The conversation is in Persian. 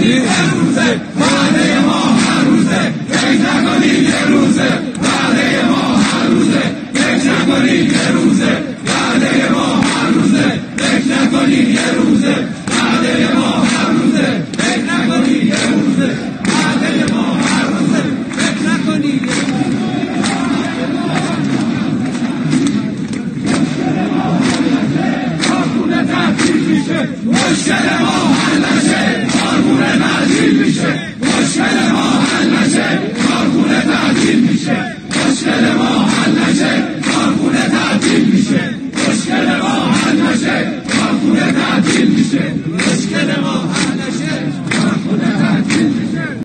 نکنی ما هر روزه فکر نکنی یه روزه وعده ما هر روزه فکر نکنی یه روزه وعده ما هر روزه فکر نکنی یه روزه وعده ما هر روزه روزه ما هر روزه روزه مشکل ما حل مشکل ما حل نشه. کارخونه تعطیل میشه مشکل ما حل نشه. کارخونه تعطیل میشه. مشکل ما